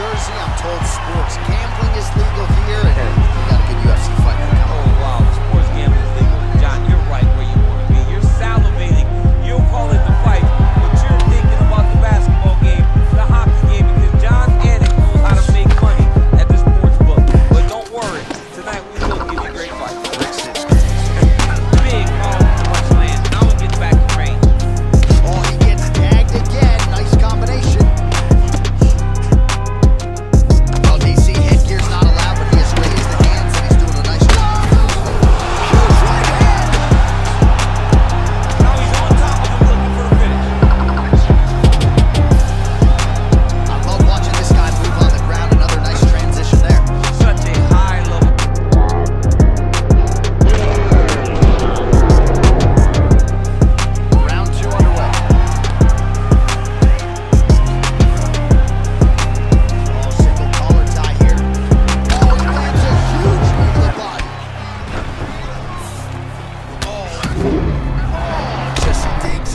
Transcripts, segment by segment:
Jersey. I'm told sports gambling is legal here, and you got to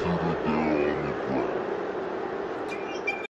Tiro